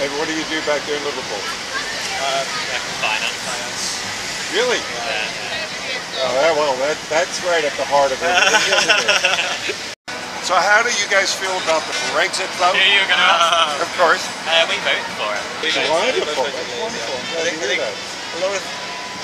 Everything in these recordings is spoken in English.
And what do you do back there in Liverpool? Uh, finance. Finance. Really? Yeah. Oh, yeah, well, that, that's right at the heart of everything, it? So how do you guys feel about the Brexit vote? Who are going to ask? Of course. Uh, we voted for it. We voted- wonderful. That's for it, wonderful. Yeah. I think, I think a lot of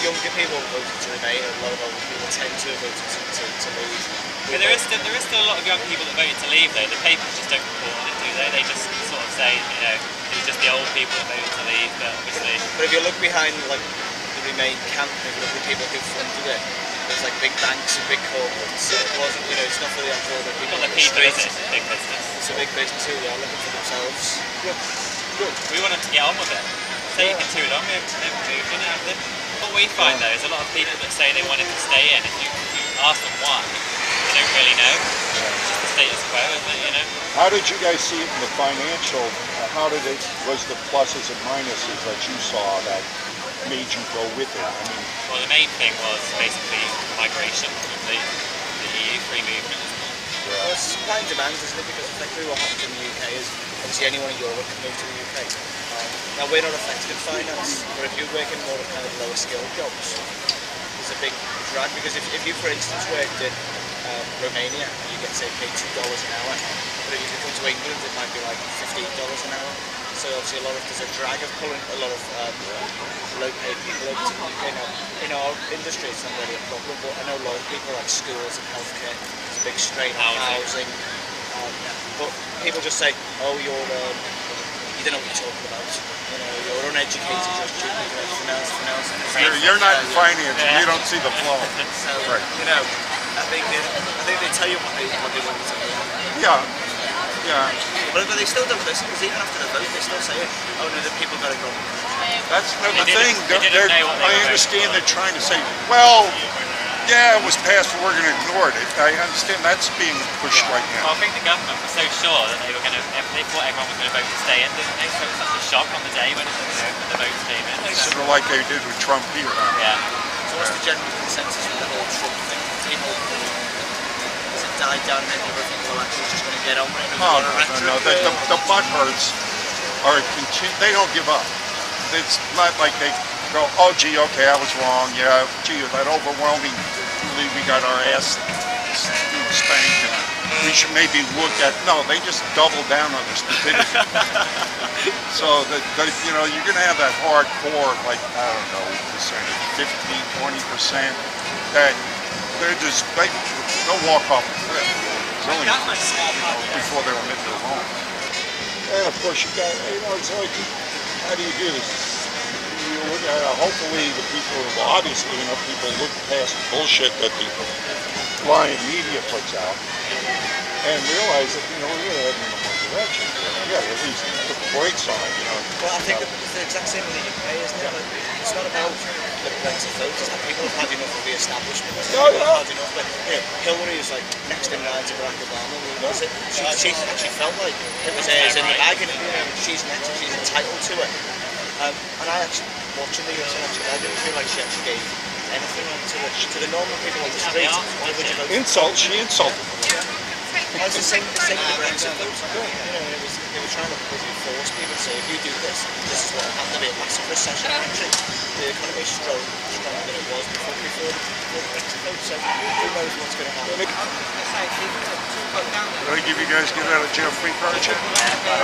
younger people voted to remain, and a lot of older people tend to have voted to, to, to leave. But there is, still, there is still a lot of young people that voted to leave though. The papers just don't report on it, do they? They just sort of say, you know, it was just the old people that voted to leave, but obviously... But if you look behind like the Remain camp, if you look at the people who funded it, there's like big banks and big corporates. It wasn't, you know, it's not for the actual the people Not on the the people, is it? It's a big business. It's a big business who they are looking for themselves. We want them to get on with it. Taking too long, they've, they've moved in out of it. What we find though is a lot of people that say they wanted to stay in, if you, if you ask them why, they don't really know. It's just the status quo, isn't it, you know? How did you guys see it in the financial? uh, How did it, was the pluses and minuses that you saw that made you go with it? I mean, Well, the main thing was basically migration from the, the EU, free movement. isn't it? Well, it's supply and demand, isn't it? Because effectively what happens in the UK is obviously anyone in Europe can move to the UK. Um, now we're not affected in finance, but if you work in more of kind of lower skilled jobs, there's a big drag because if, if you, for instance, worked in um, Romania and you get say paid two dollars an hour, but if you come to England it might be like fifteen dollars an hour. So obviously a lot of there's a drag of pulling a lot of um, low paid people over to the UK. Now in our industry it's not really a problem, but I know a lot of people like schools and healthcare. There's a big strain on Housing. housing. Um, but people just say, oh, you're you don't know what you're talking about. You know, you're uneducated, you're stupid, you're everything else, everything else. You're, you're not in finance, and you don't see the flow. so, Right. you know, I think they, I think they tell you what they, what they want to hear. Yeah, yeah. But, but they still don't listen because even after the vote, they still say, oh no, the people got to go. That's the thing. they they I understand they're trying to say, well, yeah, it was passed, but we're going to ignore it. I understand that's being pushed right Well, now. I think the government was so sure that they were going to, they thought everyone was going to vote to stay in, didn't they? So it was such a shock on the day when, it, you know, when the votes came in. Sort of like they did with Trump here. Yeah. So what's the general consensus with the whole Trump thing? People, has it died down and everyone think, well, actually, he's just going to get on with it? Oh, no, no, no. The, the, the butt hurts are continu- they don't give up. It's not like they go, oh, gee, okay, I was wrong. Yeah, gee, that overwhelming, we got our ass spanked. And we should maybe look at, no, they just double down on the stupidity. so, the, the, you know, you're going to have that hardcore, like, I don't know, percentage, 15, 20%, that they're just, they, they'll walk off the cliff. It's only, you know, before they were admit they're wrong. And of course, you got, you know, it's like, how do you do this? You uh, hopefully the people, well, obviously enough people look past the bullshit that the lying media puts out and realize that, you know, we're really heading in the wrong direction. Yeah, at least put the brakes on, you know. Well, I think that it's the exact same in the UK, isn't it? Like, it's not about the Brexit vote, it's that people have had enough of the establishment. Yeah, People yeah. have had enough. You know, Hillary is like next in line to Barack Obama. Was it? She, she actually felt like it was hers in the bag, and she's next, and she's entitled to it. Um, and I actually, watching the US election, I didn't feel like she actually gave anything to the, to the normal people on the street. Why would you vote Insult, she insulted them. well, it's the same, the same with the Brexit vote. You know, it was, they were trying to basically force people to say, if you do this, this is what will happen. There'll be a massive recession. Actually, the economy is strong, stronger than it was before, before, before the Brexit vote. So who knows what's going to happen? Did I give you guys get out of jail free card yet?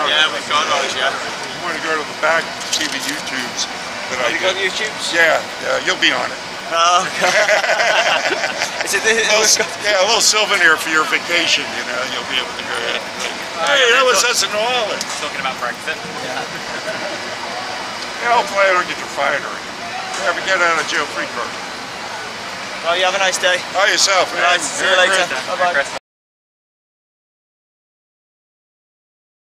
Yeah, we've got those, yeah. You want to go to the back and see the YouTubes that I Have you got did. YouTubes? Yeah, yeah, you'll be on it. Oh, okay. is it the, A little, yeah, a little souvenir for your vacation, you know, you'll be able to go. Hey, that was us in New Orleans. Talking about Brexit. Yeah, hopefully I don't get you fired or anything. Ever get out of jail free card. Well, you have a nice day. By yourself, man. Right, see you later. Bye-bye. Christmas.